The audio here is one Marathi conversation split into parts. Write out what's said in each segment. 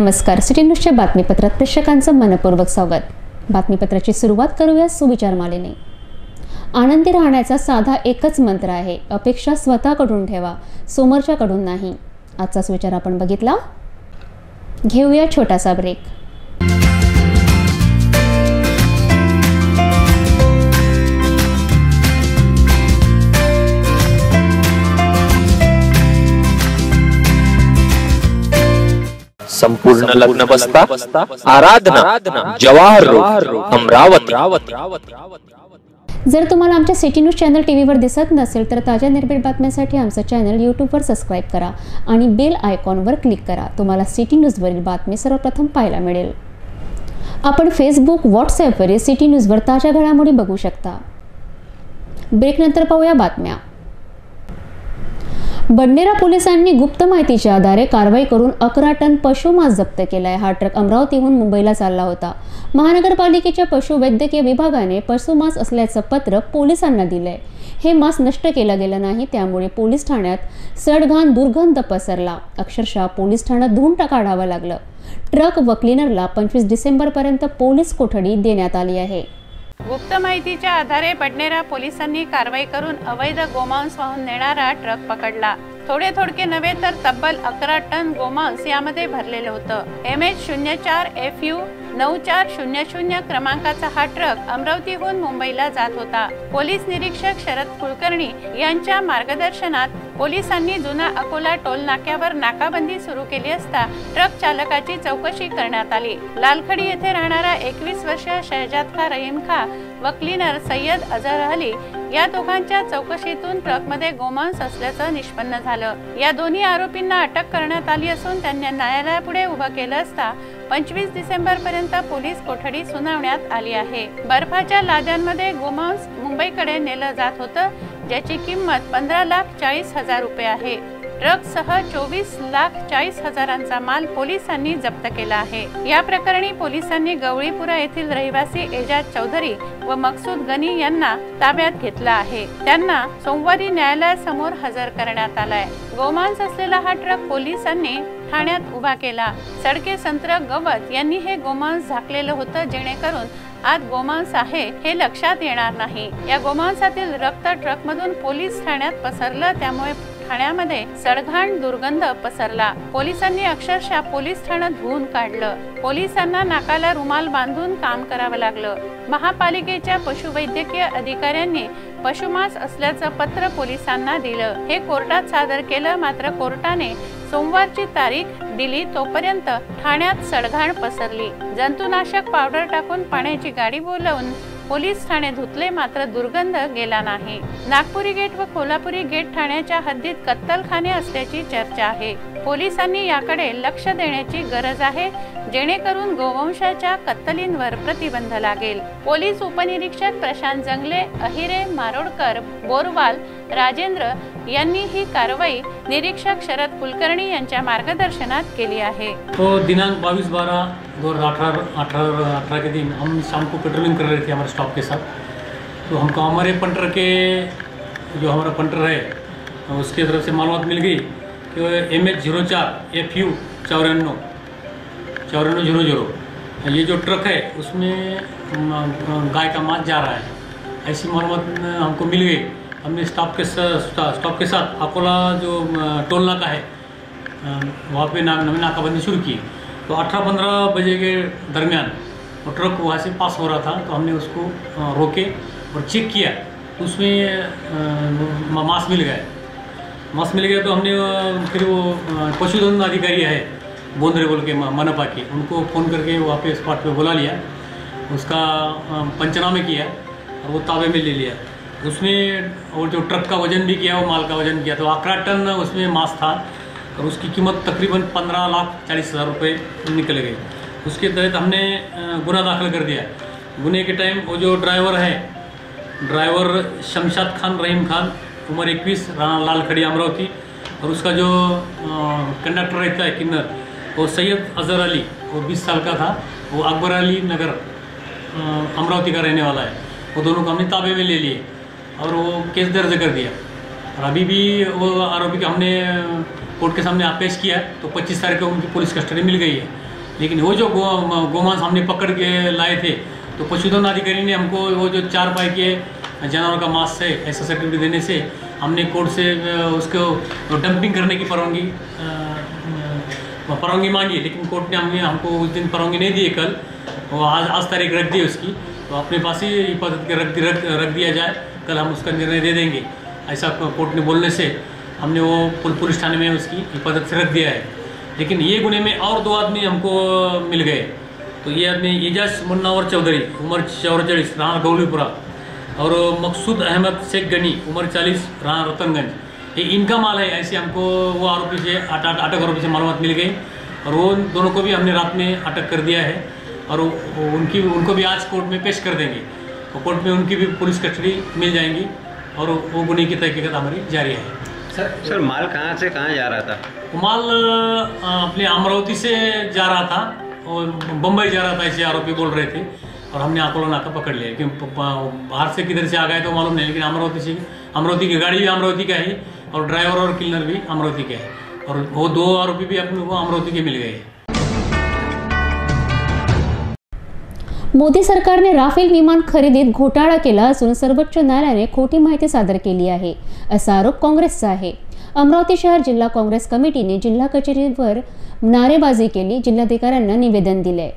नमस्कार. सिटी न्यूजच्या बातमीपत्रात प्रेक्षकांचं मनपूर्वक स्वागत. बातमीपत्राची सुरुवात करूया सुविचार मालेने. आनंदी राहण्याचा साधा एकच मंत्र आहे. अपेक्षा स्वतःकडून ठेवा समोरच्याकडून नाही. आजचा सुविचार आपण बघितला? घेऊया छोटासा ब्रेक संपूर्ण लग्न बसता आराधना जवाहर अमरावती. जर तुम्हाला आमच्या सिटी न्यूज चॅनल टी व्हीवर दिसत नसेल तर ताज्या निर्भीड बातम्यांसाठी आमचं चॅनल यूट्यूबवर सबस्क्राईब करा आणि बेल आयकॉनवर क्लिक करा. तुम्हाला सिटी न्यूजवरील बातमी सर्वप्रथम पाहायला मिळेल. आपण फेसबुक व्हॉट्सॲपवरील सिटी न्यूजवर ताज्या घडामोडी बघू शकता. ब्रेकनंतर पाहूया बातम्या. बडनेरा पोलिसांनी गुप्त माहितीच्या आधारे कारवाई करून अकरा टन पशुमांस जप्त केलाय. हा ट्रक अमरावतीहून मुंबईला चालला होता. महानगरपालिकेच्या पशुवैद्यकीय विभागाने पशुमांस असल्याचं पत्र पोलिसांना दिलंय. हे मांस नष्ट केलं गेलं नाही त्यामुळे पोलीस ठाण्यात सडघाण दुर्गंध पसरला. अक्षरशः पोलीस ठाण्यात धुऊन काढावं लागलं. ट्रक व क्लिनरला पंचवीस डिसेंबरपर्यंत पोलीस कोठडी देण्यात आली आहे. गुप्त माहितीच्या आधारे बडनेरा पोलिसांनी कारवाई करून अवैध गोमांस वाहून नेणारा ट्रक पकडला. थोडे थोडके नव्हे तर तब्बल अकरा टन गोमांस यामध्ये भरलेलं होतं. एम एच शून्य चार एफ यू नऊ चार शून्य शून्य क्रमांकाचा हा ट्रक अमरावतीहून मुंबईला जात होता. पोलीस निरीक्षक शरद कुलकर्णी यांच्या मार्गदर्शनात पोलिसांनी जुना अकोला टोल नाक्यावर नाकाबंदी सुरू केली असता ट्रक चालकाची चौकशी करण्यात आली. लालखडी येथे राहणारा एकवीस वर्षीय शहजाद खा रहीम खा व क्लीनर सय्यद अझहर अली या दोघांच्या चौकशीतून ट्रकमध्ये गोमांस असल्याचं निष्पन्न झालं. या दोन्ही आरोपींना अटक करण्यात आली असून त्यांना न्यायालयापुढे उभं केलं असता पंचवीस डिसेंबर पर्यंत पोलीस कोठडी सुनावण्यात आली आहे. बर्फाच्या लाद्यांमध्ये गोमांस मुंबईकडे नेलं जात होतं ज्याची किंमत पंधरा लाख चाळीस हजार रुपये आहे. ट्रकसह चोवीस लाख चाळीस हजारांचा माल पोलिसांनी जप्त केला आहे. या प्रकरणी पोलिसांनी गवळीपुरा येथील रहिवासी एजाज चौधरी व मकसूद गनी यांना ताब्यात घेतला आहे. त्यांना सोमवारी न्यायालयासमोर हजर करण्यात आलाय. गोमांस असलेला हा ट्रक पोलिसांनी ठाण्यात उभा केला. सडके संत्र गवत यांनी हे गोमांस झाकलेलं होतं जेणेकरून आज गोमांस आहे हे लक्षात येणार नाही. या गोमांसातील रक्त ट्रकमधून पोलीस ठाण्यात पसरलं त्यामुळे ठाण्यामध्ये सडघाण दुर्गंध पसरला. पोलिसांनी अक्षरशः पोलीस ठाणं धुवून काढलं. पोलिसांना नाकाला रुमाल बांधून काम करावं लागलं. महापालिकेच्या पशुवैद्यकीय अधिकाऱ्यांनी पशुमास असल्याचं पत्र पोलिसांना दिलं. हे कोर्टात सादर केलं मात्र कोर्टाने सोमवारची तारीख दिली तोपर्यंत ठाण्यात सडघाण पसरली. जंतुनाशक पावडर टाकून पाण्याची गाडी बोलवून पोलीस ठाणे धुतले मात्र दुर्गंध गेला नाही. नागपुरी गेट व कोल्हापुरी गेट ठाण्याच्या हद्दीत कत्तलखाने असल्याची चर्चा आहे. पोलिसांनी याकडे लक्ष देण्याची गरज आहे जेणेकरून गोवंशाच्या कत्तलींवर प्रतिबंध लागेल. पोलीस उपनिरीक्षक प्रशांत जंगले अहिरे मारोडकर बोरवाल राजेंद्र यांनी ही कारवाई निरीक्षक शरद कुलकर्णी यांच्या मार्गदर्शनात केली आहे. तो दिनांक बावीस बारा दो हज़ार अठारह अठारह अठारह के दिन हम शाम को पेट्रोलिंग कर रहे थे हमारे स्टॉप के साथ। तो हमको हमारे पंटर के जो हमारा पंटर है, उसके तरफ़ से मालूम मिल गई कि एम एच ज़ीरो चार एफ़ यू चौरानवे चौरानवे ज़ीरो ज़ीरो। ये जो ट्रक है, उसमें गाय का मांस जा रहा है। ऐसी मालूम हमको मिल गई। हमने स्टॉप के स्टॉप के साथ अकोला जो टोल नाका है वहाँ पे ना नवी नाकाबंदी शुरू की तो अठारह पंद्रह बजे के दरमियान वो ट्रक वहाँ से पास हो रहा था तो हमने उसको रोके और चेक किया। उसमें मांस मिल गया मांस मिल गया तो हमने फिर वो पशुधन अधिकारी है बोंदरे बोल के मनपा के। उनको फ़ोन करके वहाँ पे स्पॉट पे बुला लिया। उसका पंचनामे किया और वो ताबे में ले लिया। उसमें और जो ट्रक का वज़न भी किया, वो माल का वज़न किया। तो अकड़ा टन उसमें मांस था। और उसकी कीमत तकरीबन पंद्रह लाख चालीस हज़ार रुपये निकल गई। उसके तहत हमने गुना दाखिल कर दिया। गुने के टाइम वो जो ड्राइवर है, ड्राइवर शमशाद खान, रहीम खान, उम्र इक्कीस, राणा लाल खड़ी अमरावती, और उसका जो कंडक्टर रहता है, किन्नर, वो सैयद अजहर अली, वो बीस साल का था, वो अकबर अली नगर अमरावती का रहने वाला है। वो दोनों को हमने ताबे में ले लिए और वो केस दर्ज कर दिया। और अभी भी वो आरोपी का हमने कोर्ट के सामने पेश किया तो 25 तारीख को उनकी पुलिस कस्टडी मिल गई है। लेकिन वो जो गो गोमांस हमने पकड़ के लाए थे तो पशुधन अधिकारी ने हमको वो जो चार पाई के जानवर का मांस है ऐसा सर्टिफिकेट देने से, हमने कोर्ट से उसको डंपिंग करने की परवानगी परवानगी मांगी, लेकिन कोर्ट ने हमने, हमको उस दिन परवानगी नहीं दी कल। वो आज आज तारीख रख दी उसकी। तो अपने पास ही हिफाजत के रख रख रख दिया जाए, कल हम उसका निर्णय दे देंगे, ऐसा कोर्ट ने बोलने से। हमने वो पुल पुलिस थाने में उसकी हिफाजत से रख दिया है। लेकिन ये गुने में और दो आदमी हमको मिल गए। तो ये आदमी एजाज मुन्नावर चौधरी, उम्र चौवालीस राणा गौलीपुरा और मकसूद अहमद शेख गनी, उम्र चालीस, राणा रतनगंज। ये इनका माल है, ऐसे हमको वो आरोपी से आठ आठ अटक आरोपी से मालूम मिल गई और वो दोनों को भी हमने रात में अटक कर दिया है और उनकी उनको भी आज कोर्ट में पेश कर देंगे। तो कोर्ट में उनकी भी पुलिस कस्टडी मिल जाएँगी और वो गुने की तहकीकत हमारी जारी है। सर, माल कहाँ से कहाँ जा रहा था? माल अपने अमरावती से जा रहा था और बम्बई जा रहा था, ऐसे आरोपी बोल रहे थे। और हमने आकलन नाका पकड़ लिया। क्योंकि बाहर से किधर से आ गए तो मालूम नहीं, लेकिन अमरावती से, अमरावती की गाड़ी भी अमरावती का है और ड्राइवर और किलर भी अमरावती के है। और वो दो आरोपी भी अपने को अमरावती के मिल गए। मोदी सरकारने राफेल विमान खरेदीत घोटाळा केला असून सर्वोच्च न्यायालयाने खोटी माहिती सादर केली आहे असा आरोप काँग्रेसचा आहे. अमरावती शहर जिल्हा काँग्रेस कमिटीने जिल्हा कचेरीवर नारेबाजी केली जिल्हाधिकाऱ्यांना निवेदन दिले.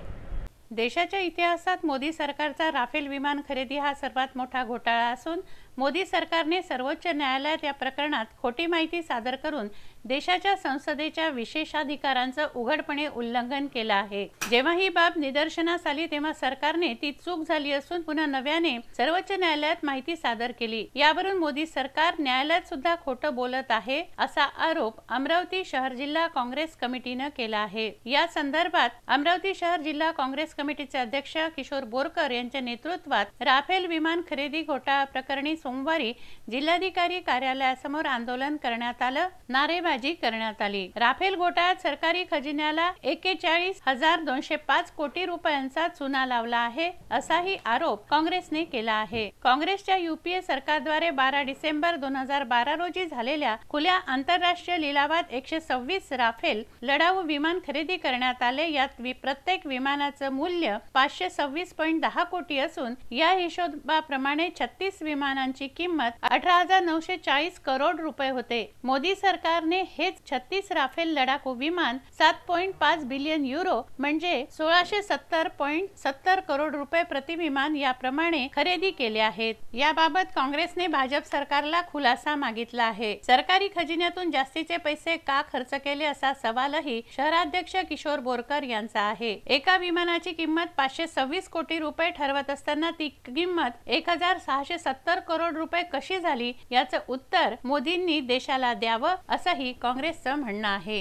देशाच्या इतिहासात मोदी सरकारचा राफेल विमान खरेदी हा सर्वात मोठा घोटाळा असून मोदी सरकारने सर्वोच्च न्यायालयात या प्रकरणात खोटी माहिती सादर करून देशाच्या संसदेच्या विशेषाधिकारांचं उघडपणे उल्लंघन केलं आहे. जेव्हा ही बाब निदर्शनास आली तेव्हा सरकारने ती चूक झाली असून पुन्हा नव्याने सर्वोच्च न्यायालयात माहिती सादर केली. यावरून मोदी सरकार न्यायालयात सुद्धा खोटं बोलत आहे असा आरोप अमरावती शहर जिल्हा काँग्रेस कमिटीनं केला आहे. या संदर्भात अमरावती शहर जिल्हा काँग्रेस कमिटीचे अध्यक्ष किशोर बोरकर यांच्या नेतृत्वात राफेल विमान खरेदी घोटाळा प्रकरणी सोमवारी जिल्हाधिकारी कार्यालयासमोर आंदोलन करण्यात आलं. नारेबाजी करण्यात आली. राफेल घोटाळ्यात सरकारी खजिन्याला एकेचाळीस हजार दोनशे पाच कोटी रुपयांचा चुना लावला आहे असाही आरोप काँग्रेसने केला आहे. काँग्रेसच्या युपीए सरकारद्वारे बारा डिसेंबर दोन हजार बारा रोजी झालेल्या खुल्या आंतरराष्ट्रीय लिलावात एकशे सव्वीस राफेल लढाऊ विमान खरेदी करण्यात आले. यात प्रत्येक विमानाचं मूल्य पाचशे सव्वीस पॉईंट दहा कोटी असून या हिशोबाप्रमाणे छत्तीस विमानांची किंमत अठरा हजार नऊशे चाळीस करोड रुपये होते. मोदी सरकारने हेच छत्तीस राफेल लढाकू विमान सात पॉईंट पाच बिलियन युरो म्हणजे सोळाशे सत्तर पॉईंट सत्तर करोड रुपये प्रति विमान याप्रमाणे खरेदी केले आहेत. याबाबत काँग्रेसने भाजप सरकारला खुलासा मागितला आहे. सरकारी खजिन्यातून जास्तीचे पैसे का खर्च केले असा सवालही शहराध्यक्ष किशोर बोरकर यांचा आहे. एका विमानाची किंमत पाचशे सव्वीस कोटी रुपये ठरवत असताना ती किंमत एक हजार सहाशे सत्तर करोड रुपये कशी झाली याचं उत्तर मोदींनी देशाला द्यावं असंही काँग्रेसचं म्हणणं आहे.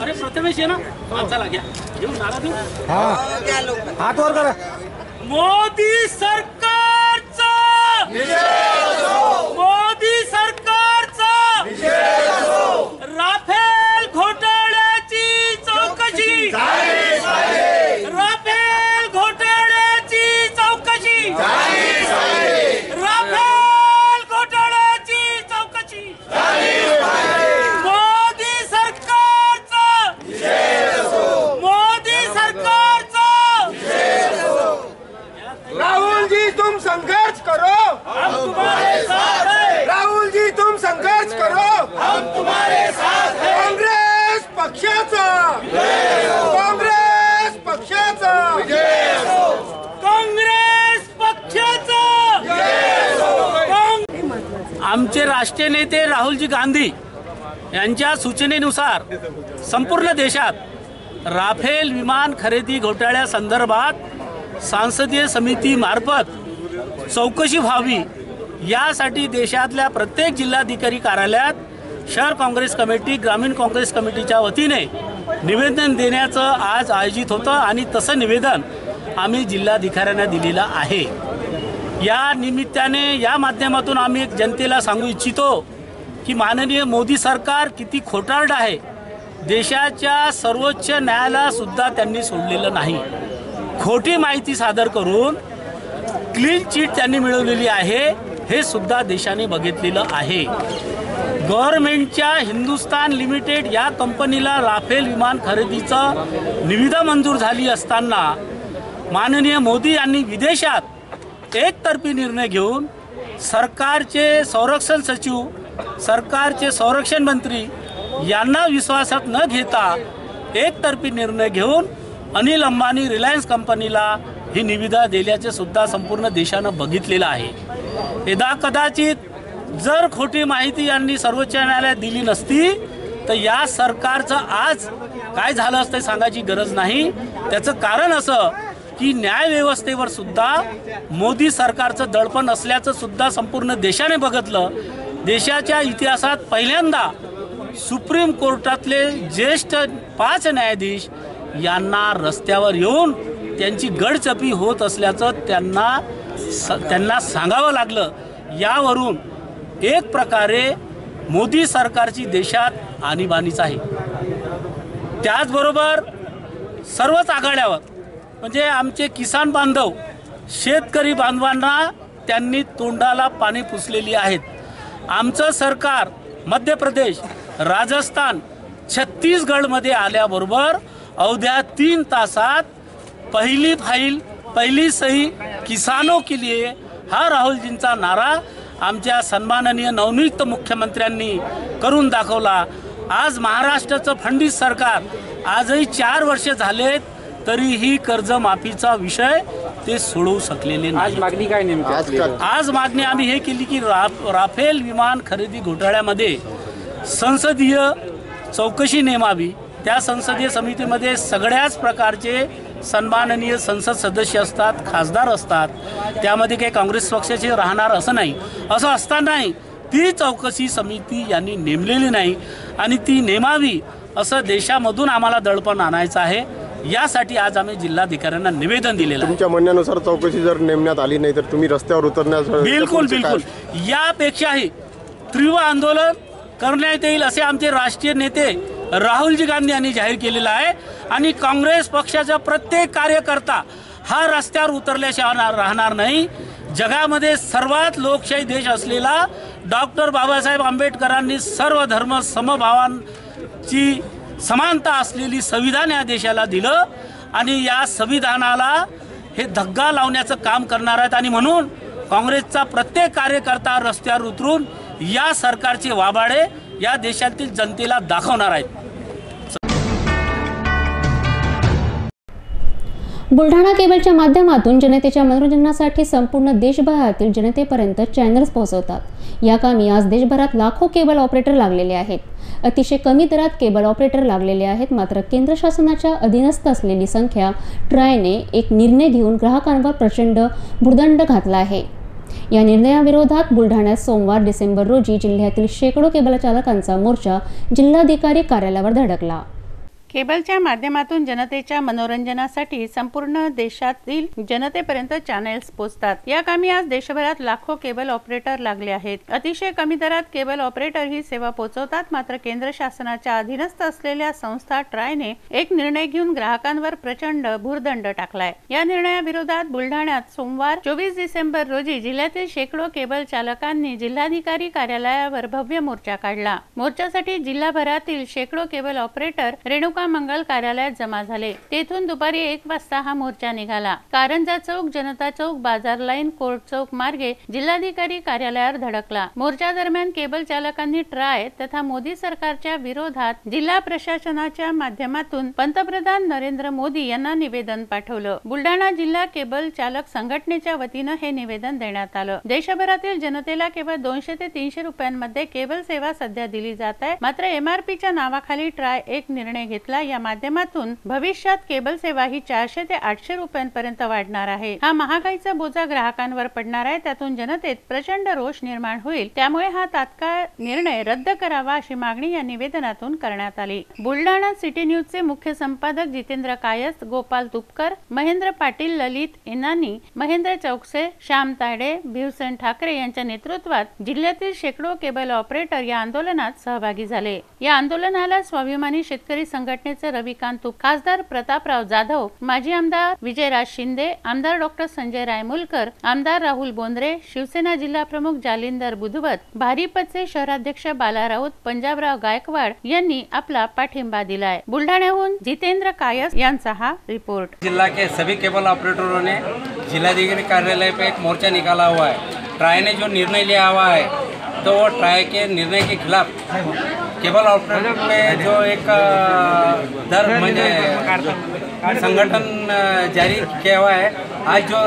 अरे प्रथमेश ये ना. हा, चला घ्या. घेऊन नारा देऊ हात वर करा. मोदी सरकारचा. मोदी सरकारचा. राफेल घोटाळ्याची चौकशी राफेल घोटाळ्याची चौकशी राफेल घोटाळ्याची चौकशी मोदी सरकारचा मोदी सरकारचा राहुल जी तुम संघर्ष करो हम तुम्हारे साथ हैं राहुल जी तुम संघर्ष करो हम तुम्हारे साथ हैं काँग्रेस पक्षाचा काँग्रेस पक्षाचा काँग्रेस पक्षाचा काँग- आमचे राष्ट्रीय नेते राहुलजी गांधी यांच्या सूचनेनुसार संपूर्ण देशात राफेल विमान खरेदी घोटाळ्यासंदर्भात सांसदीय समितीमार्फत चौकशी व्हावी यासाठी देशातल्या प्रत्येक जिल्हाधिकारी कार्यालयात शहर काँग्रेस कमिटी ग्रामीण काँग्रेस कमिटीच्या वतीने निवेदन देण्याचं आज आयोजित होतं आणि तसं निवेदन आम्ही जिल्हाधिकाऱ्यांना दिलेलं आहे. या निमित्ताने या माध्यमातून आम्ही एक जनतेला सांगू इच्छितो की माननीय मोदी सरकार किती खोटारड आहे. देशाच्या सर्वोच्च न्यायालयासुद्धा त्यांनी सोडलेलं नाही. खोटी माहिती सादर करून क्लीन चिट त्यांनी मिळवलेली आहे हे सुद्धा देशाने बघितलेलं आहे. गव्हर्नमेंटच्या हिंदुस्तान लिमिटेड या कंपनीला राफेल विमान खरेदीचं निविदा मंजूर झाली असताना माननीय मोदी यांनी विदेशात एकतर्फी निर्णय घेऊन सरकारचे संरक्षण सचिव सरकारचे संरक्षण मंत्री यांना विश्वासात न घेता एकतर्फी निर्णय घेऊन अनिल अंबानी रिलायन्स कंपनीला ही निविदा दिल्याचे सुद्धा संपूर्ण देशानं बघितलेलं आहे. यदा कदाचित जर खोटी माहिती यांनी सर्वोच्च न्यायालयात दिली नसती तर या सरकारचं आज काय झालं असतं सांगायची गरज नाही. त्याचं कारण असं की न्यायव्यवस्थेवर सुद्धा मोदी सरकारचं दडपण असल्याचं सुद्धा संपूर्ण देशाने बघितलं. देशाच्या इतिहासात पहिल्यांदा सुप्रीम कोर्टातले ज्येष्ठ पाच न्यायाधीश यांना रस्त्यावर येऊन त्यांची गडचपी होत असल्याचं त्यांना स त्यांना सांगावं लागलं. यावरून एक प्रकारे मोदी सरकारची देशात आणीबाणीच आहे. त्याचबरोबर सर्वच आघाड्यावर म्हणजे आमचे किसान बांधव शेतकरी बांधवांना त्यांनी तोंडाला पाणी पुसलेली आहेत. आमचं सरकार मध्य प्रदेश राजस्थान छत्तीसगडमध्ये आल्याबरोबर अवध्या तीन तासात पहिली फाईल पहिली सही किसानों के लिए. हा राहुलजींचा नारा आमच्या सन्माननीय नवनियुक्त मुख्यमंत्र्यांनी करून दाखवला. आज महाराष्ट्राचं फंडित सरकार आजही चार वर्ष झालेत. तरीही कर्जमाफीचा विषय ते सोडवू शकलेले नाही. मागणी काय नेमकी आज मागणी आम्ही हे केली की रा राफेल विमान खरेदी घोटाळ्यामध्ये संसदीय चौकशी नेमावी. त्या संसदीय समितीमध्ये सगळ्याच प्रकारचे सन्माननीय संसद सदस्य असतात खासदार असतात. त्यामध्ये काही काँग्रेस पक्षाचे राहणार असं नाही. असं असतानाही ती चौकशी समिती यांनी नेमलेली नाही आणि ती नेमावी असं देशामधून आम्हाला दडपण आणायचं आहे. यासाठी आज आम्ही जिल्हाधिकाऱ्यांना निवेदन दिलेलं आहे. तुमच्या म्हणण्यानुसार चौकशी जर नेमण्यात आली नाही तर तुम्ही रस्त्यावर उतरण्यास बिलकुल बिलकुल. यापेक्षाही तीव्र आंदोलन करण्यात येईल असे आमचे राष्ट्रीय नेते राहुलजी गांधी यांनी जाहीर केलेलं आहे. आणि काँग्रेस पक्षाचा प्रत्येक कार्यकर्ता हा रस्त्यावर उतरल्याशिवाय राहणार- राहणार नाही. जगामध्ये सर्वात लोकशाही देश असलेला डॉक्टर बाबासाहेब आंबेडकरांनी सर्व धर्म समभावांची समानता असलेली संविधान या देशाला दिलं आणि या संविधानाला हे धग्गा लावण्याचं काम करणार आहेत. आणि म्हणून काँग्रेसचा प्रत्येक कार्यकर्ता रस्त्यावर उतरून या सरकारचे वाबाडे या देशातील जनतेला दाखवणार आहेत. बुलढाणा केबलच्या माध्यमातून जनतेच्या मनोरंजनासाठी संपूर्ण देशभरातील जनतेपर्यंत चॅनल्स पोहोचवतात. या कामी आज देशभरात लाखो केबल ऑपरेटर लागलेले आहेत. अतिशय कमी दरात केबल ऑपरेटर लागलेले आहेत मात्र केंद्र शासनाच्या अधीनस्थ असलेली संख्या ट्रायने एक निर्णय घेऊन ग्राहकांवर प्रचंड भुर्दंड घातला आहे. या निर्णयाविरोधात बुलढाण्यात सोमवार डिसेंबर रोजी जिल्ह्यातील शेकडो केबल चालकांचा मोर्चा जिल्हाधिकारी कार्यालयावर धडकला. केबलच्या माध्यमातून जनतेच्या मनोरंजनासाठी संपूर्ण देशातील जनतेपर्यंत चॅनेल्स पोचतात. या कामी आज देशभरात लाखो केबल ऑपरेटर लागले आहेत. अतिशय कमी दरात केबल ऑपरेटर ही सेवा पोहोचवतात मात्र केंद्र शासनाच्या अधीनस्थ असलेल्या संस्था ट्रायने एक निर्णय घेऊन ग्राहकांवर प्रचंड भूर्दंड टाकलाय. या निर्णयाविरोधात बुलढाण्यात सोमवार चोवीस डिसेंबर रोजी जिल्ह्यातील शेकडो केबल चालकांनी जिल्हाधिकारी कार्यालयावर भव्य मोर्चा काढला. मोर्चासाठी जिल्हाभरातील शेकडो केबल ऑपरेटर रेणुका मंगल कार्यालयात जमा झाले. तेथून दुपारी एक वाजता हा मोर्चा निघाला. कारंजा चौक जनता चौक बाजार लाईन कोर्ट चौक मार्गे जिल्हाधिकारी कार्यालयावर धडकला. मोर्चा दरम्यान केबल चालकांनी ट्राय तथा मोदी सरकारच्या विरोधात जिल्हा प्रशासनाच्या माध्यमातून पंतप्रधान नरेंद्र मोदी यांना निवेदन पाठवलं. बुलढाणा जिल्हा केबल चालक संघटनेच्या वतीनं हे निवेदन देण्यात आलं. देशभरातील जनतेला केवळ दोनशे ते तीनशे रुपयांमध्ये केबल सेवा सध्या दिली जात आहे. मात्र एमआरपीच्या नावाखाली ट्राय एक निर्णय घेतला या माध्यमातून भविष्यात केबल सेवा ही चारशे ते आठशे रुपयांपर्यंत वाढणार आहे. हा महागाईचा बोजा ग्राहकांवर पडणार आहे. त्यातून जनतेत प्रचंड रोष निर्माण होईल. त्यामुळे हा तात्काळ निर्णय रद्द करावा अशी मागणी या निवेदनातून करण्यात आली. बुलढाणा सिटी न्यूजचे मुख्य संपादक जितेंद्र कायस गोपाल तुपकर महेंद्र पाटील ललित इनानी महेंद्र चौकसे श्याम तायडे भिवसेन ठाकरे यांच्या नेतृत्वात जिल्ह्यातील शेकडो केबल ऑपरेटर या आंदोलनात सहभागी झाले. या आंदोलनाला स्वाभिमानी शेतकरी संघटना संघटनेचे रविकांत तुप खासदार प्रतापराव जाधव माजी आमदार विजयराज शिंदे आमदार डॉक्टर संजय रायमुलकर आमदार राहुल बोंद्रे शिवसेना जिल्हा प्रमुख जालिंदर बुधवत भारिपचे शहराध्यक्ष बाला राऊत पंजाबराव गायकवाड यांनी आपला पाठिंबा दिलाय. बुलढाण्याहून जितेंद्र कायस यांचा हा रिपोर्ट. जिला के सभी केबल ऑपरेटरों ने जिलाधिकारी कार्यालय पे एक मोर्चा निकाला हुआ है। ट्राई ने जो निर्णय लिया हुआ है तो वो ट्राई के निर्णय के खिलाफ केबल ऑपरेटर पे जो एक दर म्हणजे संगठन जारी किया हुआ है आज जो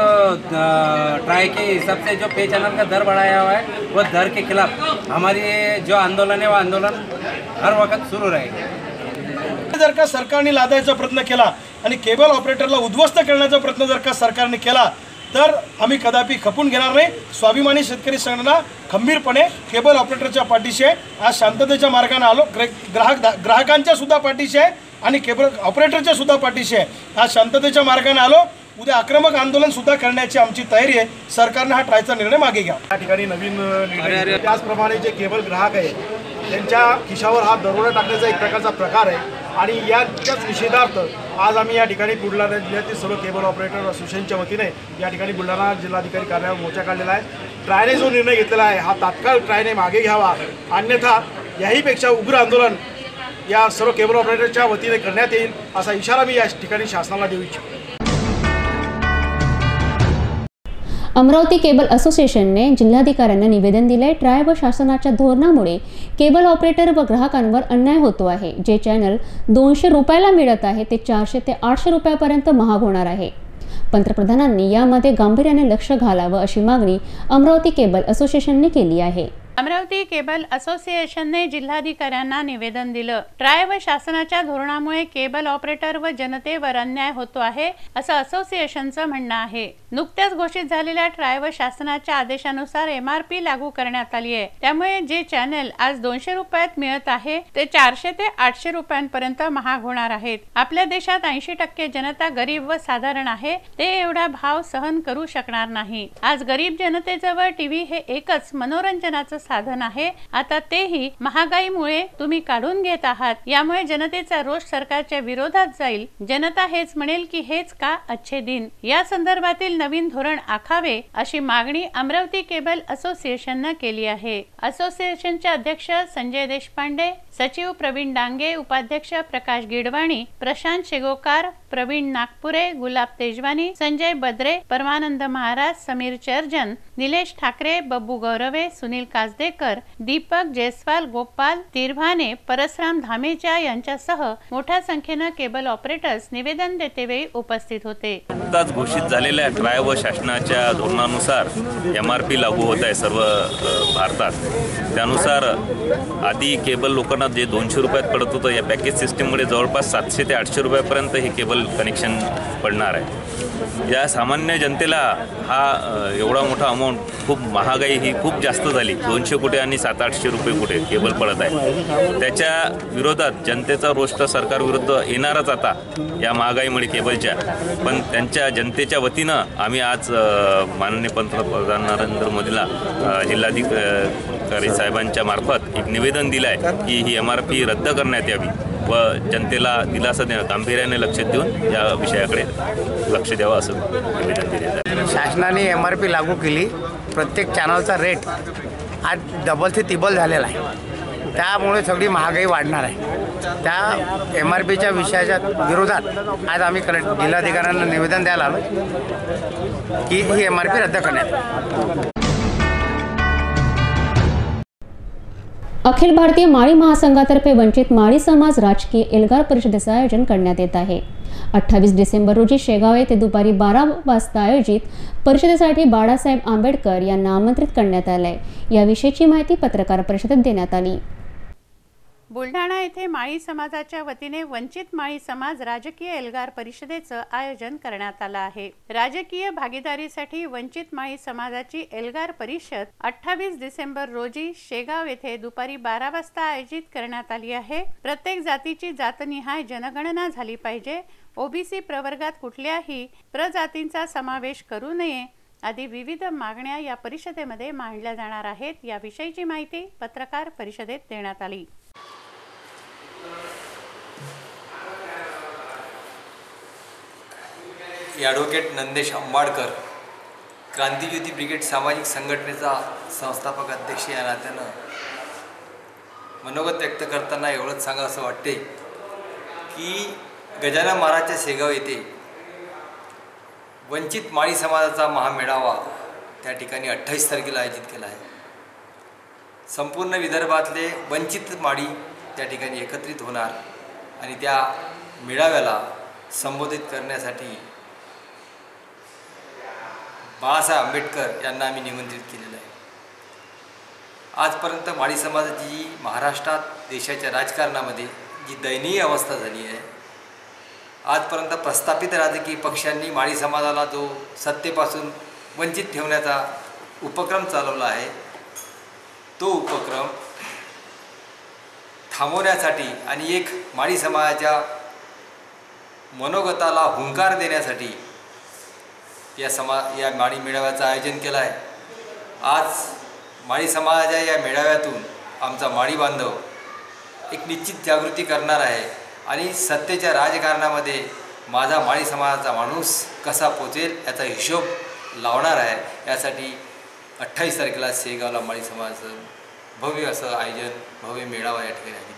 ट्राई के हिसाब से जो पे चैनल का दर बढ़ाया हुआ है वो दर के खिलाफ हमारी जो आंदोलन है वो आंदोलन हर वक्त शुरू रहेगी। जर का सरकारने लादायचा प्रयत्न केला आणि केबल ऑपरेटरला उद्ध्वस्त करण्याचा प्रयत्न जर का सरकारने केला तर आम्ही कदापि खपून घेणार नाही. स्वाभिमानी शेतकरी संघटना खंबीरपणे केबल ऑपरेटरच्या पाठीशी आहे. आज शांततेच्या मार्गाने आलो. ग्राहक ग्राहकांच्या सुद्धा पाठीशी आहे आणि केबल ऑपरेटरच्या सुद्धा पाठीशी आहे. आज शांततेच्या मार्गाने आलो. उद्या आक्रमक आंदोलन सुद्धा करण्याची आमची तयारी आहे. सरकारनं हा ट्रायचा निर्णय मागे घ्या. या ठिकाणी नवीन निर्णय त्याचप्रमाणे जे केबल ग्राहक आहे त्यांच्या खिशावर हा दरोडा टाकण्याचा एक प्रकारचा प्रकार आहे. आणि याच्याच निषेधार्थ आज आम्ही या ठिकाणी बुलढाणा जिल्ह्यातील सर्व केबल ऑपरेटर असोसिएशनच्या वतीने या ठिकाणी बुलढाणा जिल्हाधिकारी कार्यालयावर मोर्चा काढलेला आहे. ट्रायने जो निर्णय घेतलेला आहे हा तात्काळ ट्रायने मागे घ्यावा. अन्यथा याहीपेक्षा उग्र आंदोलन या सर्व केबल ऑपरेटरच्या वतीने करण्यात येईल असा इशारा मी या ठिकाणी शासनाला देऊ इच्छितो. अमरावती केबल असोसिएशनने जिल्हाधिकाऱ्यांना निवेदन दिले ट्राय व शासनाच्या धोरणामुळे केबल ऑपरेटर व ग्राहकांवर अन्याय होतो आहे. जे चॅनल दोनशे रुपयाला मिळत आहे ते चारशे ते आठशे रुपयापर्यंत महाग होणार आहे. पंतप्रधानांनी यामध्ये गांभीर्याने लक्ष घालावं अशी मागणी अमरावती केबल असोसिएशनने केली आहे. अमरावती केबल असोसिएशनने जिल्हाधिकाऱ्यांना निवेदन दिलं. ट्राय व शासनाच्या धोरणामुळे केबल ऑपरेटर व जनतेवर अन्याय होतो आहे असं असोसिएशनचं म्हणणं आहे. नुकत्याच घोषित झालेल्या ट्राय व शासनाच्या आदेशानुसार एमआरपी लागू करण्यात आली आहे. त्यामुळे जे चॅनल आज दोनशे रुपयात मिळत आहे ते चारशे ते आठशे रुपयांपर्यंत महाग होणार आहेत. आपल्या देशात ऐंशी टक्के जनता गरीब व साधारण आहे ते एवढा भाव सहन करू शकणार नाही. आज गरीब जनतेजवळ टीव्ही हे एकच मनोरंजनाचं साधन आहे. आता तेही महागाईमुळे तुम्ही काढून घेत आहात. यामुळे जनतेचा रोष सरकारच्या विरोधात जाईल. जनता हेच म्हणेल की हेच का अच्छे दिन? या संदर्भातील नवीन धोरण आखावे अशी मागणी अमरावती केबल असोसिएशननं केली आहे. असोसिएशनचे अध्यक्ष संजय देशपांडे सचिव प्रवीण डांगे उपाध्यक्ष प्रकाश गिडवाणी प्रशांत शेगोकार प्रवीण नागपुरे गुलाब तेजवानी संजय बद्रे परमानंद महाराज समीर चर्जन निलेश ठाकरे बब्बू गौरवे सुनील काजदेकर दीपक जयस्वाल गोपाल तिरभाने परसराम धामेचा यांच्यासह मोठ्या संख्येनं केबल ऑपरेटर्स निवेदन देतेवेळी उपस्थित होते. नुकताच घोषित झालेल्या ट्राय व शासनाच्या धोरणानुसार एम आर पी लागू होत आहे सर्व भारतात. त्यानुसार आधी केबल लोकांना जे दोनशे रुपयात पडत होतं या पॅकेज सिस्टीममुळे जवळपास सातशे ते आठशे रुपयापर्यंत हे केबल कनेक्शन पडणार आहे. या सामान्य जनतेला हा एवढा मोठा अमाऊंट खूप महागाई ही खूप जास्त झाली. दोनशे कुठे आणि सात आठशे रुपये कुठे केबल पडत आहे. त्याच्या विरोधात जनतेचा रोष तर सरकारविरुद्ध येणारच आता या महागाईमुळे केबलच्या पण त्यांच्या जनतेच्या वतीनं आम्ही आज माननीय पंतप्रधान नरेंद्र मोदीला जिल्हाधिकारी साहेबांच्या मार्फत एक निवेदन दिलं आहे की ही एम आर पी रद्द करण्यात यावी. व जनतेला दिलासा देणं गांभीर्याने लक्ष देऊन या विषयाकडे लक्ष द्यावं असं निवेदन दिले शासनाने एम आर पी लागू केली. प्रत्येक चॅनलचा रेट आज डबल ते तिबल झालेला आहे. त्यामुळे सगळी महागाई वाढणार आहे. त्या एम आर पीच्या विषयाच्या विरोधात आज आम्ही कलेक्ट जिल्हाधिकाऱ्यांना निवेदन द्यायला आलो की ही एम आर पी रद्द करण्यात अखिल भारतीय माळी महासंघातर्फे वंचित माळी समाज राजकीय एल्गार परिषदेचं आयोजन करण्यात येत आहे. अठ्ठावीस डिसेंबर रोजी शेगाव येथे दुपारी बारा वाजता आयोजित परिषदेसाठी बाळासाहेब आंबेडकर यांना आमंत्रित करण्यात आलंय. याविषयीची माहिती पत्रकार परिषदेत देण्यात आली. बुलढाणा येथे माळी समाजाच्या वतीने वंचित माळी समाज राजकीय एल्गार परिषदेचं आयोजन करण्यात आलं आहे. राजकीय भागीदारीसाठी वंचित माळी समाजाची एल्गार परिषद अठ्ठावीस डिसेंबर रोजी शेगाव येथे दुपारी बारा वाजता आयोजित करण्यात आली आहे. प्रत्येक जातीची जातनिहाय जनगणना झाली पाहिजे. ओबीसी प्रवर्गात कुठल्याही प्रजातींचा समावेश करू नये आदी विविध मागण्या या परिषदेमध्ये मांडल्या जाणार आहेत. याविषयीची माहिती पत्रकार परिषदेत देण्यात आली. ॲडव्होकेट नंदेश अंबाडकर क्रांतिज्योती ब्रिगेड सामाजिक संघटनेचा संस्थापक अध्यक्ष या नात्यानं मनोगत व्यक्त करताना एवढंच सांगा असं वाटते की गजानन महाराजच्या शेगाव येथे वंचित माळी समाजाचा महामेळावा त्या ठिकाणी अठ्ठावीस तारखेला आयोजित केला आहे. संपूर्ण विदर्भातले वंचित माळी त्या ठिकाणी एकत्रित होणार आणि त्या मेळाव्याला संबोधित करण्यासाठी बाळासाहेब आंबेडकर यांना आम्ही निमंत्रित केलेलं आहे. आजपर्यंत माळी समाजाची जी महाराष्ट्रात देशाच्या राजकारणामध्ये जी दयनीय अवस्था झाली आहे आजपर्यंत प्रस्थापित राजकीय पक्षांनी माळी समाजाला जो सत्तेपासून वंचित ठेवण्याचा उपक्रम चालवला आहे तो उपक्रम थांबवण्यासाठी आणि एक माळी समाजाच्या मनोगताला हुंकार देण्यासाठी या समा या माळी मेळाव्याचं आयोजन केलं आहे. आज माळी समाजाच्या या मेळाव्यातून आमचा माळी बांधव एक निश्चित जागृती करणार आहे आणि सत्तेच्या राजकारणामध्ये माझा माळी समाजाचा माणूस कसा पोचेल याचा हिशोब लावणार आहे. यासाठी अठ्ठावीस तारखेला सेगावला माळी समाजाचं भव्य असं आयोजन भव्य मेळावा या ठिकाणी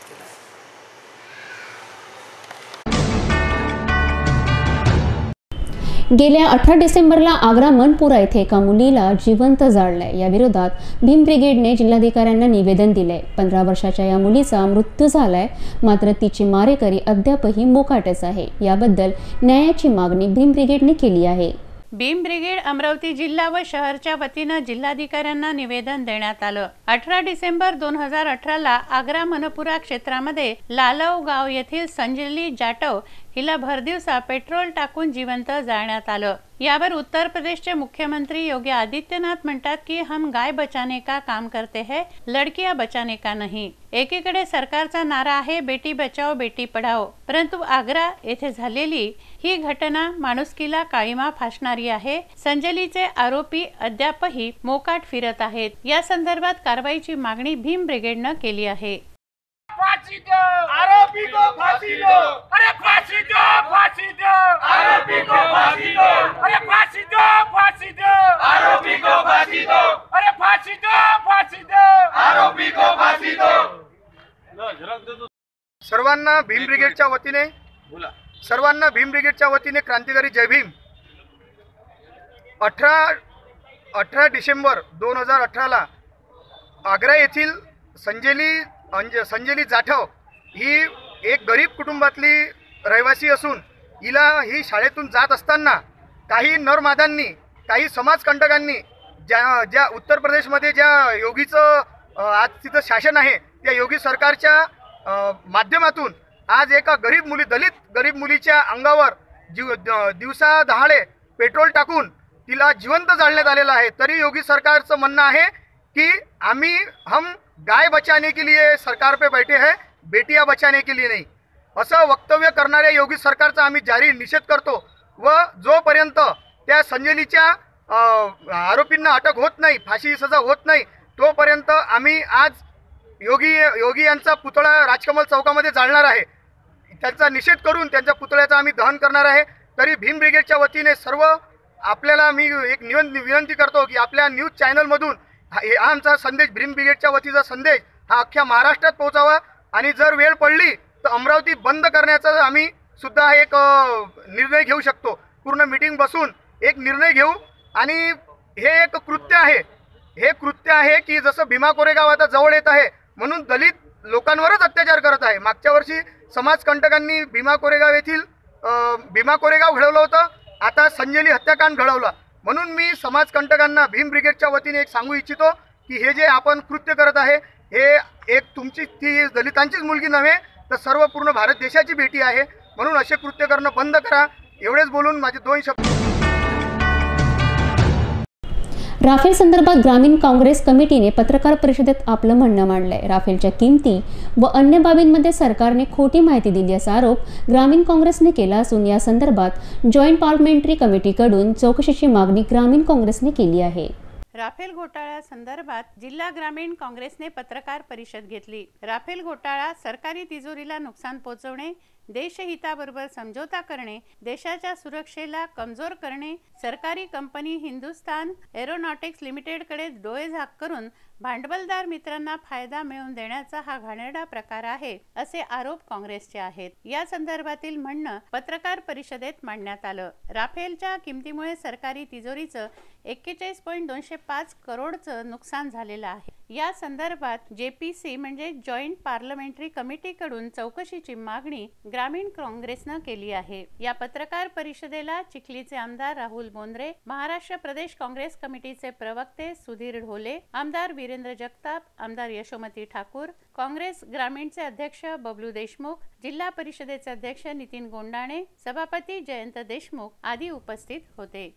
गेल्या अठरा डिसेंबरला आग्रा मनपुरा येथे एका मुलीला जिवंत जाळलंय. या विरोधात भीम ब्रिगेडने जिल्हाधिकाऱ्यांना निवेदन दिलंय. पंधरा वर्षाच्या या मुलीचा मृत्यू झालाय. मात्र तिची मारेकरी अद्यापही मोकाटच आहे. याबद्दल न्यायाची मागणी भीम ब्रिगेडने केली आहे. भीम ब्रिगेड अमरावती जिल्हा व शहरच्या वतीनं जिल्हाधिकाऱ्यांना निवेदन देण्यात आलं. अठरा डिसेंबर दोन हजार अठराला आग्रा मनपुरा क्षेत्रामध्ये लालव गाव येथील संजली जाटव हिला भरदिवसा पेट्रोल टाकून जिवंत जाळण्यात आलं. यावर उत्तर प्रदेशचे मुख्यमंत्री योगी आदित्यनाथ म्हणतात की हम गाय बचाने का काम करते हैं लडकियां बचाने का नाही. एकीकडे सरकारचा नारा आहे बेटी बचाओ बेटी पढाओ. परंतु आग्रा येथे झालेली ही घटना माणुसकीला काळीमा फासणारी आहे. संजलीचे आरोपी अद्यापही मोकाट फिरत आहेत. या संदर्भात कारवाईची मागणी भीम ब्रिगेडनं केली आहे. फांसी दो आरोपी को फांसी दो अरे फांसी दो फांसी दो आरोपी को फांसी दो अरे फांसी दो फांसी दो आरोपी को फांसी दो अरे फांसी दो फांसी दो आरोपी को फांसी दो सर्वांना भीम ब्रिगेडच्या वतीने सर्वांना भीम ब्रिगेडच्या वतीने क्रांतिकारी जय भीम. अठरा अठरा डिसेंबर दोन हजार अठराला आग्रा येथील संजेली म्हणजे अंज संजली जाठव ही एक गरीब कुटुंबातली रहिवासी असून हिला ही शाळेतून जात असताना काही नरमादांनी काही समाजकंटकांनी ज्या ज्या उत्तर प्रदेशमध्ये ज्या योगीचं आज तिथं शासन आहे त्या योगी सरकारच्या माध्यमातून आज एका गरीब मुली दलित गरीब मुलीच्या अंगावर जीव द- दिवसा दहाळे पेट्रोल टाकून तिला जिवंत जाळण्यात आलेलं आहे. तरी योगी सरकारचं म्हणणं आहे की आम्ही हम गाय बचाने के लिए सरकार पे बैठे हैं बेटिया बचाने के लिए नहीं। असं वक्तव्य करणाऱ्या योगी सरकारचा आम्ही जारी निषेध करतो. व जोपर्यंत त्या संजलीच्या आरोपींना अटक होत नाही फाशी सजा होत नाही तोपर्यंत आम्ही आज योगी योगी यांचा पुतळा राजकमल चौकामध्ये जाळणार आहे. त्यांचा निषेध करून त्यांच्या पुतळ्याचं आम्ही दहन करणार आहे. तरी भीम ब्रिगेडच्या वतीने सर्व आपल्याला मी एक निवन विनंती करतो की आपल्या न्यूज चॅनलमधून हा हे- आमचा संदेश भीम ब्रिगेडच्या वतीचा संदेश हा अख्ख्या महाराष्ट्रात पोहोचावा. आणि जर वेळ पडली तर अमरावती बंद करण्याचा आम्ही सुद्धा एक निर्णय घेऊ शकतो. पूर्ण मिटिंग बसून एक निर्णय घेऊ. आणि हे एक कृत्य आहे. हे कृत्य आहे की जसं भीमा कोरेगाव आता जवळ येत आहे म्हणून दलित लोकांवरच अत्याचार करत आहे. मागच्या वर्षी समाजकंटकांनी भीमा कोरेगाव येथील भीमा कोरेगाव घडवलं होतं. आता संजली हत्याकांड घडवला. म्हणून मी समाजकंटकांना भीम ब्रिगेडच्या वतीने एक सांगू इच्छितो की हे जे आपण कृत्य करत आहे हे एक तुमची ती दलितांचीच मुलगी नव्हे तर सर्व पूर्ण भारत देशाची बेटी आहे. म्हणून असे कृत्य करणं बंद करा. एवढेच बोलून माझे दोन शब्द राफेल संदर्भात ग्रामीण काँग्रेस कमिटीने पत्रकार परिषदेत आपलं म्हणणं मांडलंय. राफेलच्या किमती व अन्य बाबींमध्ये सरकारने खोटी माहिती दिली असा आरोप ग्रामीण काँग्रेसने केला असून या संदर्भात जॉईंट पार्लमेंटरी कमिटीकडून चौकशीची मागणी ग्रामीण काँग्रेसने केली आहे. राफेल घोटाळ्यासंदर्भात जिल्हा ग्रामीण काँग्रेसने पत्रकार परिषद घेतली. राफेल घोटाळा सरकारी तिजोरीला नुकसान पोहोचवणे देशहिताबरोबर समझोता करणे देशाच्या सुरक्षेला कमजोर करणे सरकारी कंपनी हिंदुस्थान एरोनॉटिक्स लिमिटेडकडे डोळे झाक करून भांडवलदार मित्रांना फायदा मिळवून देण्याचा हा घाणेरडा प्रकार आहे असे आरोप काँग्रेसचे आहेत. या संदर्भातील म्हणणं पत्रकार परिषदेत मांडण्यात आलं. राफेलच्या किमतीमुळे सरकारी तिजोरीचं एक्केचाळीस पॉईंट दोनशे पाच करोडचं नुकसान झालेलं आहे. या संदर्भात जेपीसी म्हणजे जॉईंट पार्लमेंटरी कमिटीकडून चौकशीची मागणी ग्रामीण काँग्रेसनं केली आहे. या पत्रकार परिषदेला चिखलीचे आमदार राहुल बोंद्रे महाराष्ट्र प्रदेश काँग्रेस कमिटीचे प्रवक्ते सुधीर ढोले आमदार वीरेंद्र जगताप आमदार यशोमती ठाकूर काँग्रेस ग्रामीणचे अध्यक्ष बबलू देशमुख जिल्हा परिषदेचे अध्यक्ष नितीन गोंडाणे सभापती जयंत देशमुख आदी उपस्थित होते.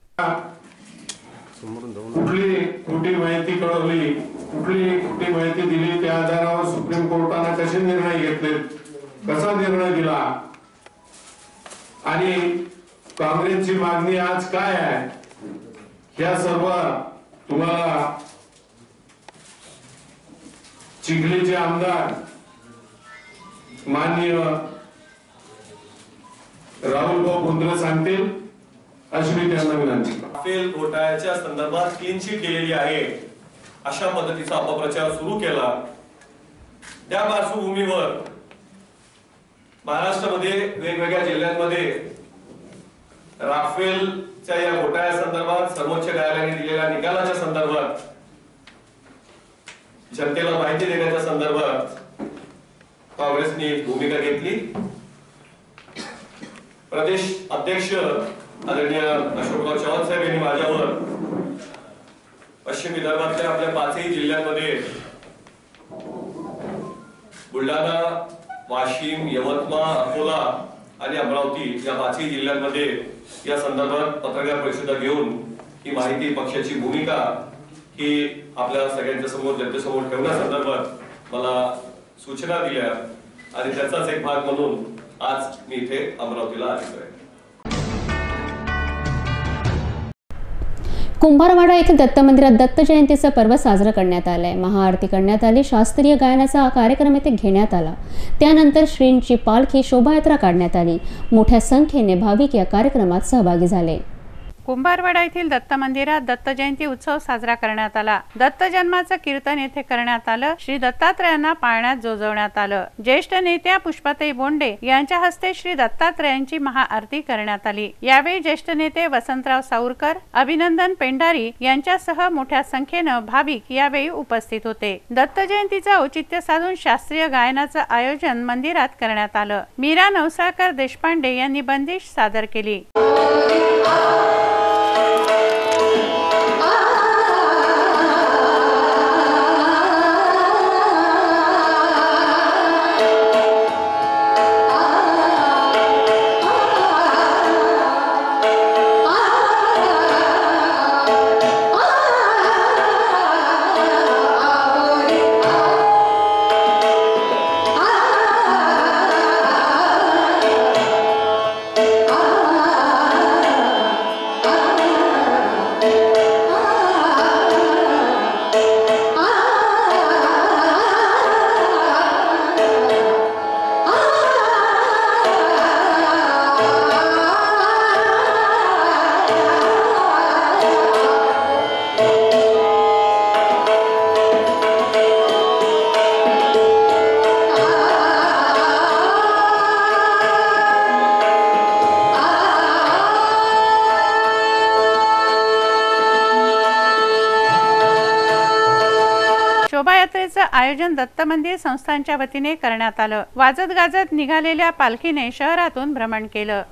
कुठली खोटी माहिती कळवली कुठली खोटी माहिती दिली त्या आधारावर सुप्रीम कोर्टाने कसे निर्णय घेतले कसा निर्णय दिला? आणि काँग्रेसची मागणी आज काय आहे? ह्या सर्व तुम्हाला चिखलीचे आमदार माननीय राहुल भाऊ कुंद्रे सांगतील अशी मी त्यांना विनंती करतो. राफेल घोटाळ्याच्या संदर्भात क्लीन शीट केलेली आहे. अशा पद्धतीचा अपप्रचार सुरू केला. त्या पार्श्वभूमीवर महाराष्ट्रामध्ये वेगवेगळ्या जिल्ह्यांमध्ये राफेलच्या या घोटाळ्या संदर्भात सर्वोच्च न्यायालयाने दिलेल्या निकालाच्या संदर्भात जनतेला माहिती देण्याच्या संदर्भात काँग्रेसने भूमिका घेतली. प्रदेश अध्यक्ष आदरणीय अशोकराव चव्हाण साहेब यांनी माझ्यावर पश्चिम विदर्भातल्या आपल्या पाचही जिल्ह्यांमध्ये बुलढाणा वाशिम यवतमाळ अकोला आणि अमरावती या पाचही जिल्ह्यांमध्ये या संदर्भात पत्रकार परिषदा घेऊन ही माहिती पक्षाची भूमिका ही आपल्या सगळ्यांच्या समोर जनतेसमोर ठेवण्यासंदर्भात मला सूचना दिल्या आणि त्याचाच एक भाग म्हणून आज मी इथे अमरावतीला आलेलो आहे. कुंभारवाडा येथील दत्त मंदिरात दत्त जयंतीचं पर्व साजरं करण्यात आलंय. महाआरती करण्यात आली शास्त्रीय गायनाचा कार्यक्रम येथे घेण्यात आला. त्यानंतर श्रींची पालखी शोभायात्रा काढण्यात आली. मोठ्या संख्येने भाविक या कार्यक्रमात सहभागी झाले. कुंभारवाडा येथील दत्त मंदिरात दत्त जयंती उत्सव साजरा करण्यात आला. दत्त जन्माचं कीर्तन येथे करण्यात आलं. श्री दत्तात्रयांना पाळण्यात जोजवण्यात आलं. ज्येष्ठ नेत्या पुष्पाताई बोंडे यांच्या हस्ते श्री दत्तात्रयांची महाआरती करण्यात आली. यावेळी ज्येष्ठ नेते वसंतराव सावरकर अभिनंदन पेंढारी यांच्यासह मोठ्या संख्येनं भाविक यावेळी उपस्थित होते. दत्त जयंतीचं औचित्य साधून शास्त्रीय गायनाचं आयोजन मंदिरात करण्यात आलं. मीरा नवसाळकर देशपांडे यांनी बंदिश सादर केली. आयोजन दत्त मंदिर संस्थांच्या वतीने करण्यात आलं. वाजत गाजत निघालेल्या पालखीने शहरातून भ्रमण केलं.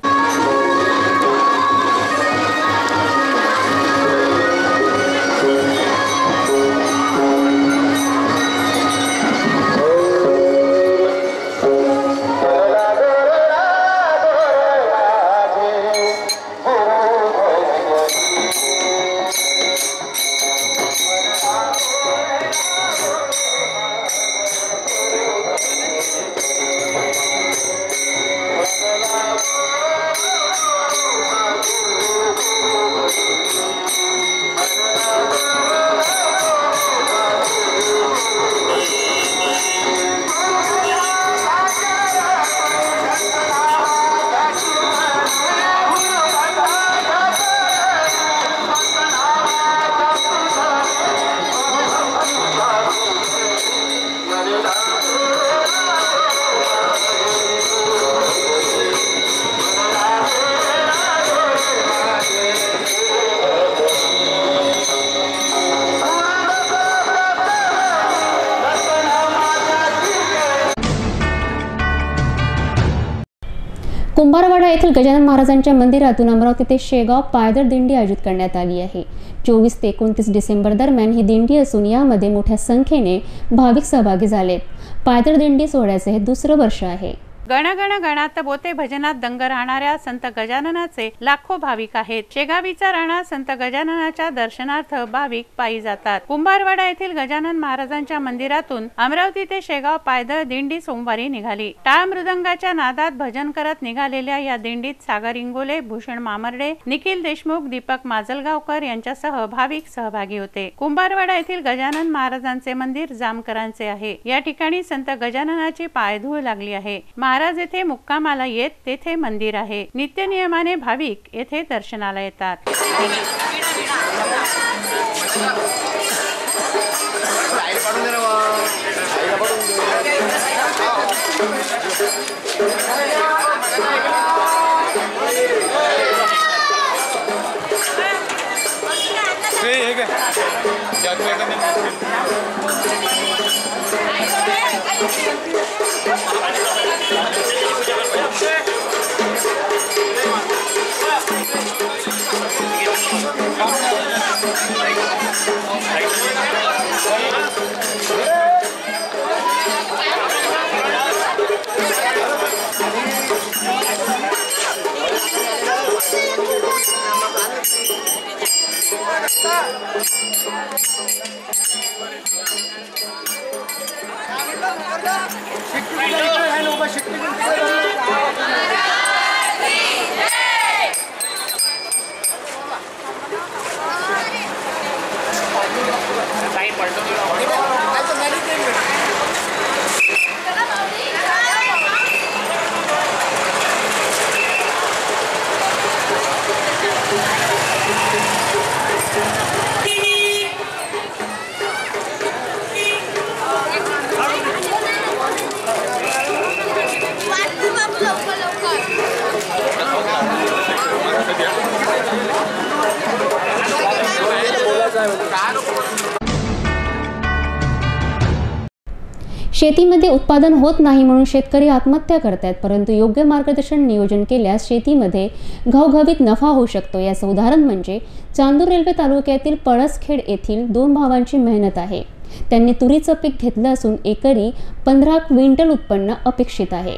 गजानन महाराजांच्या मंदिरातून अमरावती ते शेगाव पायदळ दिंडी आयोजित करण्यात आली आहे. चोवीस ते एकोणतीस डिसेंबर दरम्यान ही दिंडी असून यामध्ये मोठ्या संख्येने भाविक सहभागी झालेत पायदळ दिंडी सोहळ्याचे हे दुसरं वर्ष आहे. गण गण गणात बोते भजनात दंग राहणाऱ्या संत गजाननाचे लाखो भाविक आहेत. शेगावीचा राणा संत गजाननाच्या दर्शनार्थ भाविक पायी जातात. कुंभारवाडा येथील गजानन महाराजांच्या मंदिरातून अमरावती ते शेगाव पायदळ दिंडी सोमवारी निघाली. टाळ मृदंगाच्या नादात भजन करत निघालेल्या या दिंडीत सागर इंगोले भूषण मामर्डे निखिल देशमुख दीपक माजलगावकर यांच्यासह भाविक सहभागी होते. कुंभारवाडा येथील गजानन महाराजांचे मंदिर जामकरांचे आहे. या ठिकाणी संत गजाननाची पायधूळ लागली आहे. महाराज येथे मुक्कामाला येत तेथे मंदिर आहे. नित्य नियमाने भाविक येथे दर्शनाला येतात. Thank you. शिट्टी शिट्टी शेतीमध्ये उत्पादन होत नाही म्हणून शेतकरी आत्महत्या करतात परंतु योग्य मार्गदर्शन नियोजन केल्यास शेतीमध्ये घवघवीत नफा होऊ शकतो. याचं उदाहरण म्हणजे चांदूर रेल्वे तालुक्यातील पळसखेड येथील दोन भावांची मेहनत आहे. त्यांनी तुरीचं पीक घेतलं असून एकरी पंधरा क्विंटल उत्पन्न अपेक्षित आहे.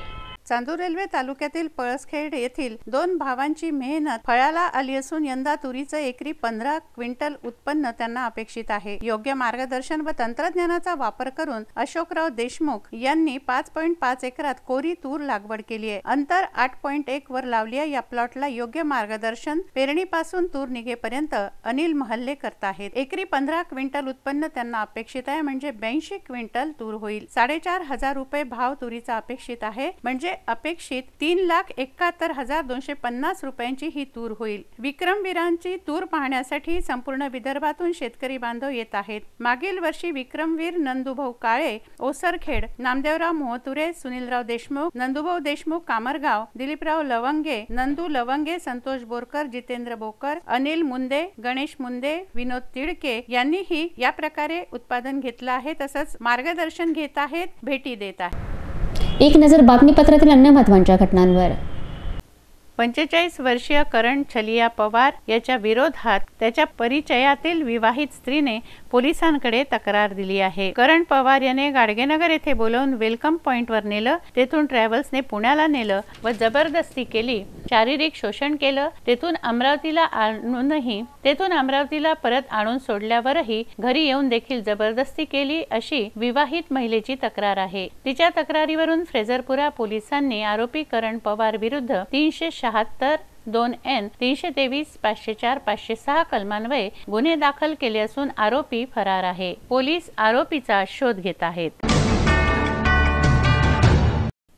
चांदूर रेल्वे तालुक्यातील पळसखेड येथील दोन भावांची मेहनत फळाला आली असून यंदा तुरीचं एकरी पंधरा क्विंटल उत्पन्न त्यांना अपेक्षित आहे. योग्य मार्गदर्शन व तंत्रज्ञानाचा वापर करून अशोकराव देशमुख यांनी पाच पॉईंट पाच एकरात कोरी तूर लागवड केली आहे. अंतर आठ पॉईंट एक वर लावली आहे. या प्लॉटला योग्य मार्गदर्शन पेरणीपासून तूर निघेपर्यंत अनिल महल्ले करत आहेत. एकरी पंधरा क्विंटल उत्पन्न त्यांना अपेक्षित आहे. म्हणजे ब्याऐंशी क्विंटल तूर होईल. साडेचार हजार रुपये भाव तुरीचा अपेक्षित आहे. म्हणजे अपेक्षित तीन लाख एकाहत्तर हजार दोनशे पन्नास रुपयांची ही तूर होईल. विक्रमवीरांची तूर पाहण्यासाठी संपूर्ण विदर्भातून शेतकरी बांधव येत आहेत. मागील वर्षी विक्रमवीर नंदुभाऊ काळे ओसरखेड नामदेवराव मोहतुरे सुनीलराव देशमुख नंदुभाऊ देशमुख कामरगाव दिलीपराव लवंगे नंदू लवंगे संतोष बोरकर जितेंद्र बोकर अनिल मुंदे गणेश मुंदे विनोद तिडके यांनीही या प्रकारे उत्पादन घेतलं आहे तसंच मार्गदर्शन घेत आहेत भेटी देत आहेत. एक नजर बातमीपत्रातील अन्य महत्वांच्या घटनांवर. पंचेचाळीस वर्षीय करण छलिया पवार याच्या विरोधात त्याच्या परिचयातील विवाहित स्त्रीने पोलिसांकडे तक्रार दिली आहे. करण पवार याने गाडगेनगर येथे बोलवून वेलकम पॉइंटवर नेलं तेथून ट्रॅव्हल्सने पुण्याला नेलं व जबरदस्ती केली. शारीरिक शोषण केलं तेथून अमरावतीला आणूनही तेथून अमरावतीला परत आणून सोडल्यावरही घरी येऊन देखील जबरदस्ती केली अशी विवाहित महिलेची तक्रार आहे. तिच्या तक्रारीवरून फ्रेझरपुरा पोलिसांनी आरोपी करण पवार विरुद्ध तीनशे शहात्तर दोन एन तीनशे तेवीस पाचशे चार पाचशे सहा कलमान्वये गुन्हे दाखल केले असून आरोपी फरार आहे. पोलीस आरोपीचा शोध घेत आहेत.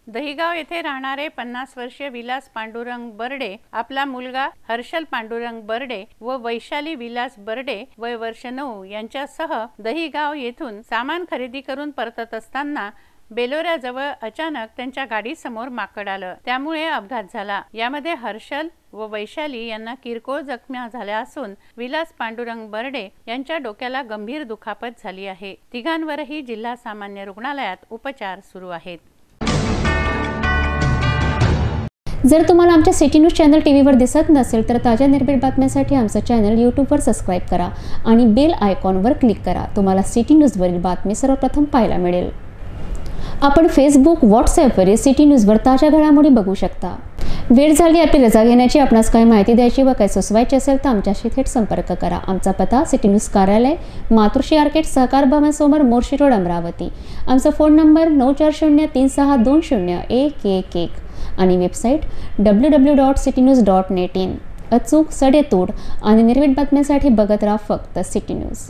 दहिगाव येथे राहणारे पन्नास वर्षीय विलास पांडुरंग बर्डे आपला मुलगा हर्षल पांडुरंग बर्डे व वैशाली विलास बर्डे वय वर्ष नऊ यांच्यासह दहिगाव येथून सामान खरेदी करून परतत असताना बेलोऱ्याजवळ अचानक त्यांच्या गाडीसमोर माकड आलं. त्यामुळे अपघात झाला. यामध्ये हर्षल व वैशाली यांना किरकोळ जखम्या झाल्या असून विलास पांडुरंग बर्डे यांच्या डोक्याला गंभीर दुखापत झाली आहे. तिघांवरही जिल्हा सामान्य रुग्णालयात उपचार सुरू आहेत. जर तुम्हाला आमच्या सिटी न्यूज चॅनल टी व्हीवर दिसत नसेल तर ताज्या निर्भीड बातम्यांसाठी आमचं चॅनल यूट्यूबवर सबस्क्राईब करा आणि बेल आयकॉनवर क्लिक करा. तुम्हाला सिटी न्यूजवरील बातमी सर्वप्रथम पाहायला मिळेल. आपण फेसबुक व्हॉट्सॲपवर व्हॉट्सॲपवरील सिटी न्यूजवर ताज्या घडामोडी बघू शकता. वेळ झाली आपली रजा घेण्याची आपणास काही माहिती द्यायची व काही सुचवायची असेल तर आमच्याशी थेट संपर्क करा. आमचा पत्ता सिटी न्यूज कार्यालय मातृश्री आर्केट सहकार भवनसमोर मोर्शी रोड अमरावती. आमचा फोन नंबर नऊ चार शून्य तीन सहा दोन शून्य एक एक एक. आणि website W W dot city news dot net in. अचूक सडेतोड आणि निर्मित बातम्यांसाठी बघत राहा फक्त सिटी न्यूज